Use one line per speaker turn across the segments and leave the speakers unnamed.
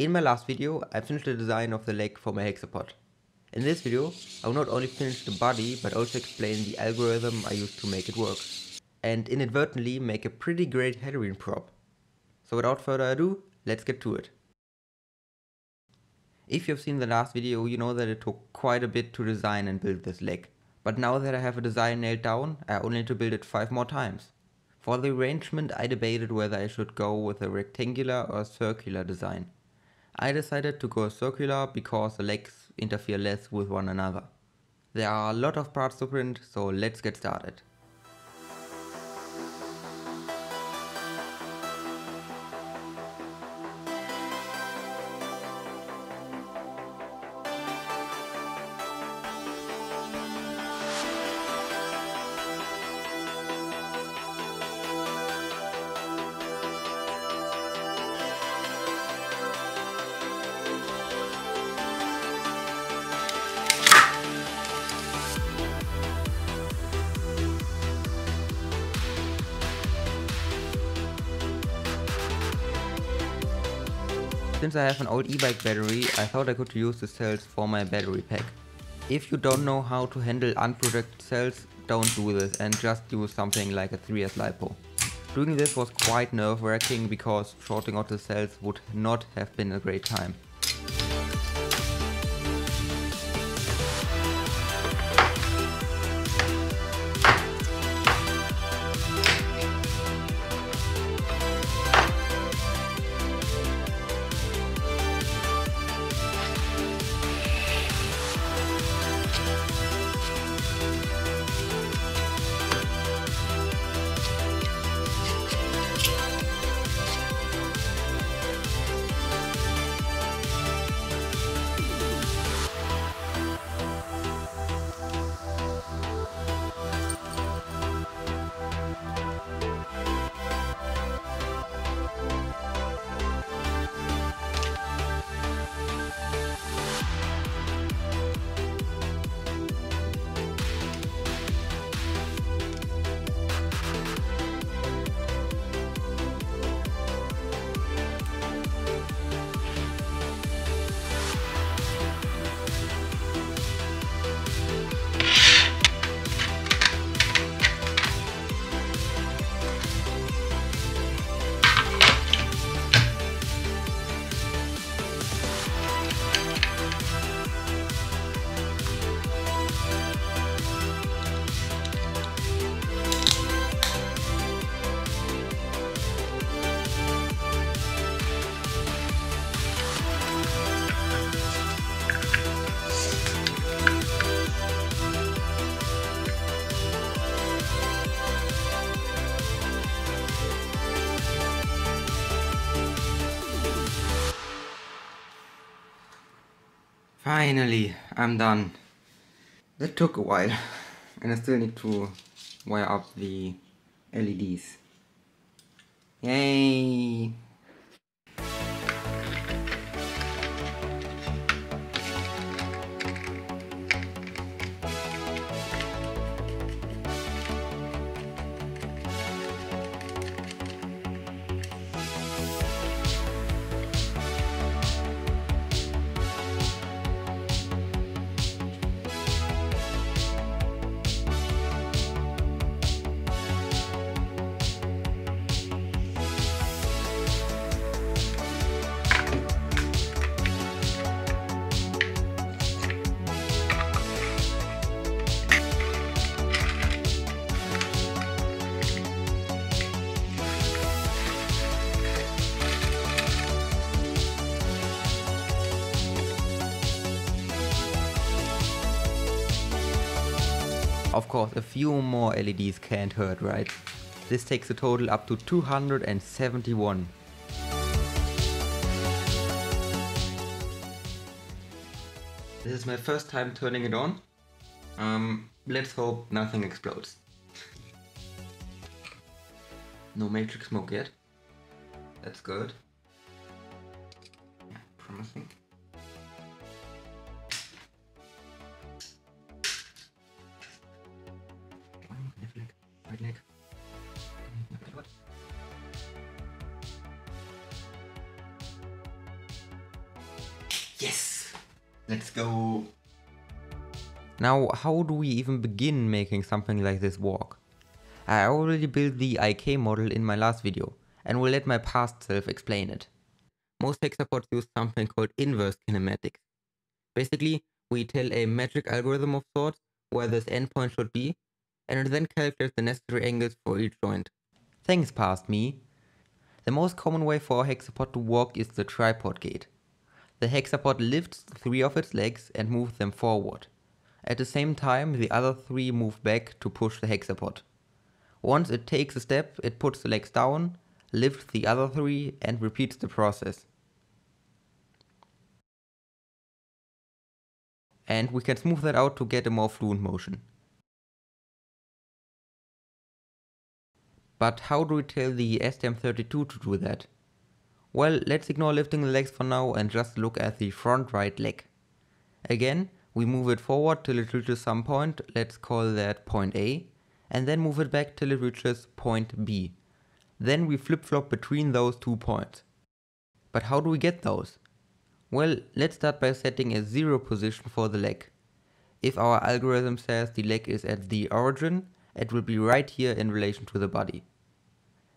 In my last video, I finished the design of the leg for my hexapod. In this video, I will not only finish the body, but also explain the algorithm I used to make it work. And inadvertently make a pretty great Halloween prop. So without further ado, let's get to it. If you've seen the last video, you know that it took quite a bit to design and build this leg. But now that I have a design nailed down, I only need to build it 5 more times. For the arrangement I debated whether I should go with a rectangular or circular design. I decided to go circular because the legs interfere less with one another. There are a lot of parts to print, so let's get started. Since I have an old e-bike battery, I thought I could use the cells for my battery pack. If you don't know how to handle unprotected cells, don't do this and just use something like a 3S LiPo. Doing this was quite nerve wracking because shorting out the cells would not have been a great time. Finally, I'm done. That took a while and I still need to wire up the LEDs. Yay! Of course, a few more LEDs can't hurt, right? This takes the total up to 271. This is my first time turning it on. Um, let's hope nothing explodes. no matrix smoke yet. That's good. Yeah, promising. Let's go! Now, how do we even begin making something like this walk? I already built the IK model in my last video, and will let my past self explain it. Most hexapods use something called inverse kinematics. Basically, we tell a magic algorithm of sorts where this endpoint should be, and it then calculates the necessary angles for each joint. Thanks past me. The most common way for a hexapod to walk is the tripod gait. The hexapod lifts three of its legs and moves them forward. At the same time, the other three move back to push the hexapod. Once it takes a step, it puts the legs down, lifts the other three and repeats the process. And we can smooth that out to get a more fluent motion. But how do we tell the STM32 to do that? Well, let's ignore lifting the legs for now and just look at the front right leg. Again, we move it forward till it reaches some point, let's call that point A, and then move it back till it reaches point B. Then we flip-flop between those two points. But how do we get those? Well, let's start by setting a zero position for the leg. If our algorithm says the leg is at the origin, it will be right here in relation to the body.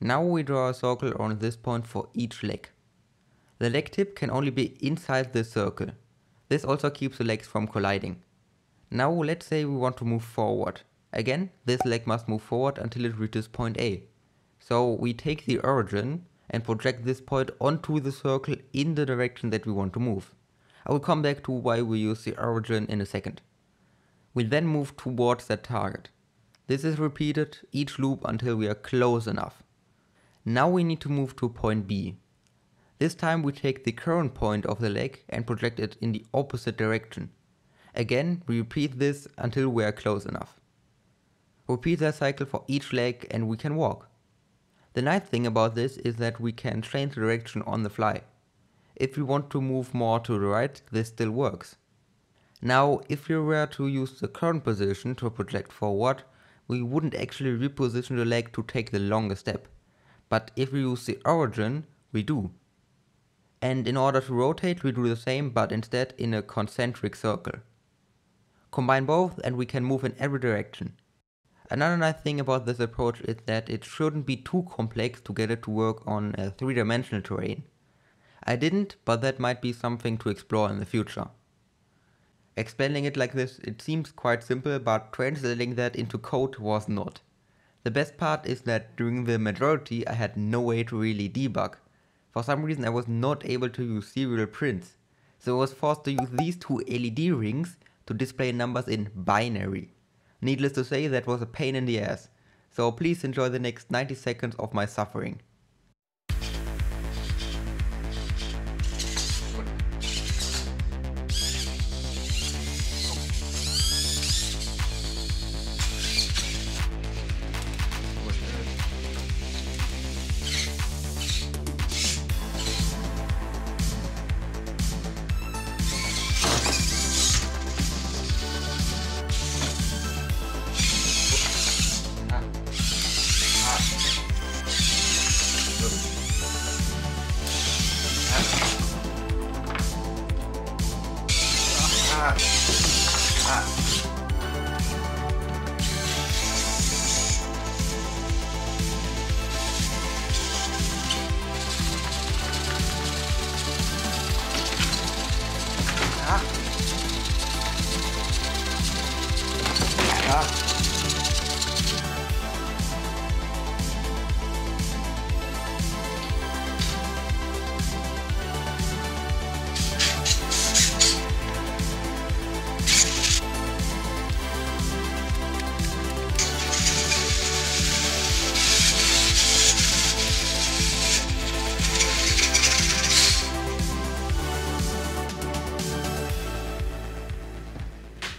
Now we draw a circle on this point for each leg. The leg tip can only be inside this circle. This also keeps the legs from colliding. Now let's say we want to move forward. Again, this leg must move forward until it reaches point A. So we take the origin and project this point onto the circle in the direction that we want to move. I will come back to why we use the origin in a second. We then move towards that target. This is repeated each loop until we are close enough. Now we need to move to point B. This time we take the current point of the leg and project it in the opposite direction. Again, we repeat this until we are close enough. Repeat that cycle for each leg and we can walk. The nice thing about this is that we can change the direction on the fly. If we want to move more to the right, this still works. Now, if we were to use the current position to project forward, we wouldn't actually reposition the leg to take the longer step but if we use the origin, we do. And in order to rotate, we do the same, but instead in a concentric circle. Combine both and we can move in every direction. Another nice thing about this approach is that it shouldn't be too complex to get it to work on a three-dimensional terrain. I didn't, but that might be something to explore in the future. Explaining it like this, it seems quite simple, but translating that into code was not. The best part is that during the majority I had no way to really debug. For some reason I was not able to use serial prints, so I was forced to use these two LED rings to display numbers in binary. Needless to say that was a pain in the ass, so please enjoy the next 90 seconds of my suffering. Ah.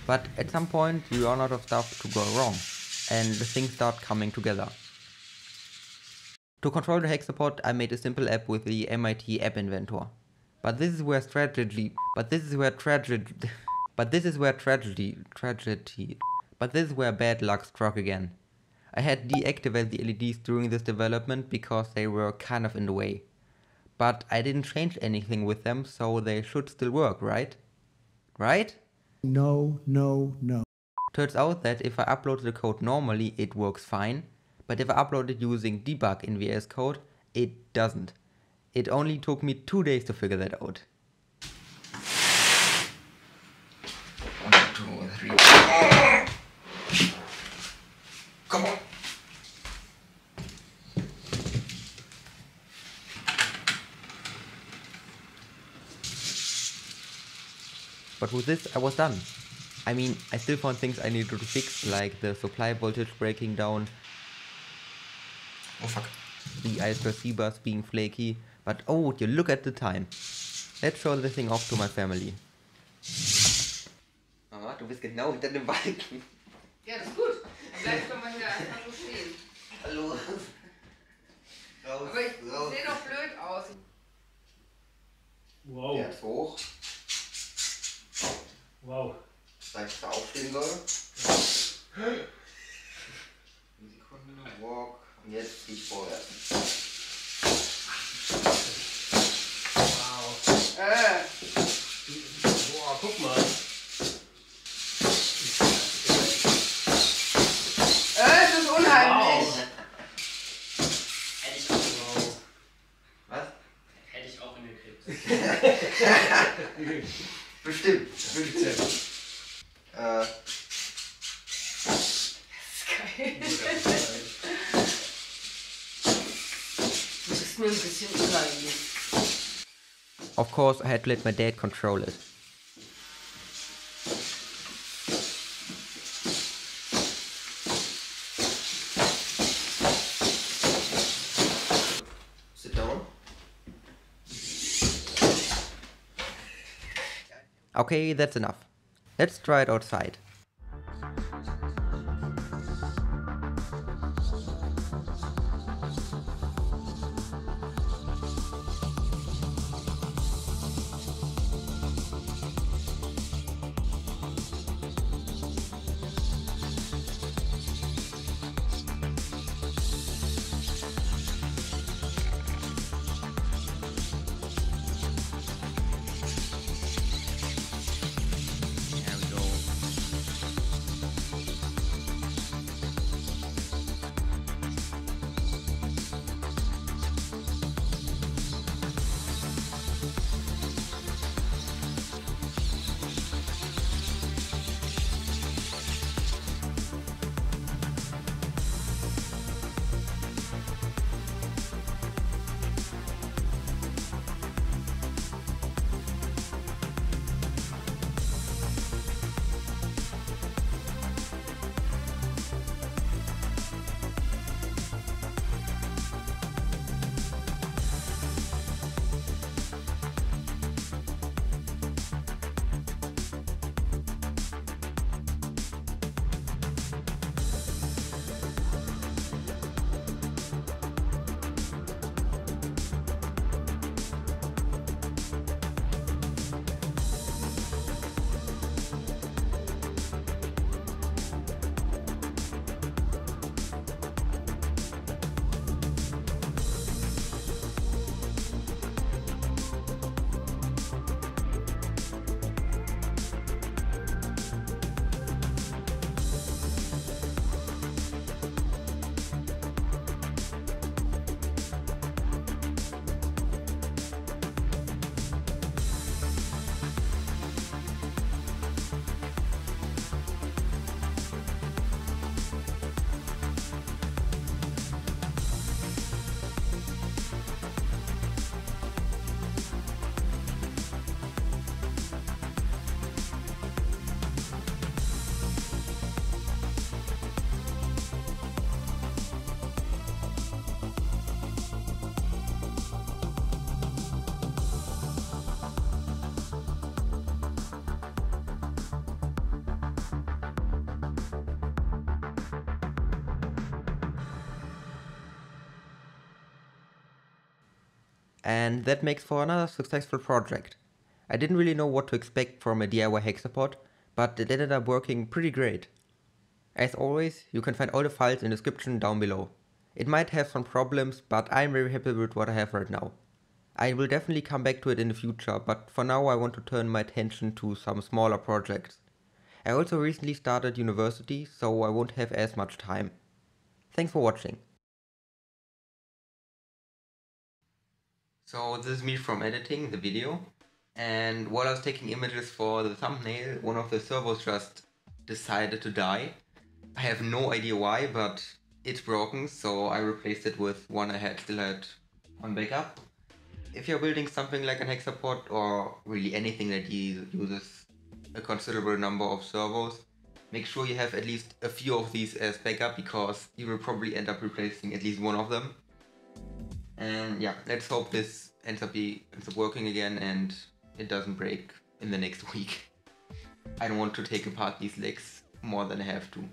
But at some point you run out of stuff to go wrong and the things start coming together. To control the hexapod I made a simple app with the MIT App Inventor. But this is where tragedy but this is where tragedy but this is where tragedy tragedy but this is where bad luck struck again. I had deactivated the LEDs during this development because they were kind of in the way. But I didn't change anything with them, so they should still work, right? Right?
No, no, no.
Turns out that if I upload the code normally, it works fine, but if I upload it using debug in VS Code, it doesn't. It only took me two days to figure that out. One, two, three. Come on. But with this, I was done. I mean, I still found things I needed to fix, like the supply voltage breaking down. Oh fuck. The I2C bus being flaky. But oh, would you look at the time. Let's show the thing off to my family. Mama, du bist genau hinter dem Balken.
Ja, das ist gut. Dann bleibst du mal hier einfach so stehen.
Hallo. Raus,
Aber ich sehe doch blöd aus.
Wow,
Jetzt hoch.
Wow.
Steigst du aufstehen soll. of course, I had to let my dad control it. Sit down. Okay, that's enough. Let's try it outside. And that makes for another successful project. I didn't really know what to expect from a DIY hexapod, but it ended up working pretty great. As always, you can find all the files in the description down below. It might have some problems, but I'm very happy with what I have right now. I will definitely come back to it in the future, but for now I want to turn my attention to some smaller projects. I also recently started university, so I won't have as much time. Thanks for watching. So this is me from editing the video. And while I was taking images for the thumbnail, one of the servos just decided to die. I have no idea why, but it's broken, so I replaced it with one I had still had on backup. If you're building something like an hexapod or really anything that uses a considerable number of servos, make sure you have at least a few of these as backup because you will probably end up replacing at least one of them. And yeah, let's hope this ends up, be, ends up working again and it doesn't break in the next week. I don't want to take apart these legs more than I have to.